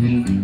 will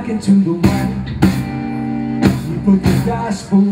back into the white. You put the gospel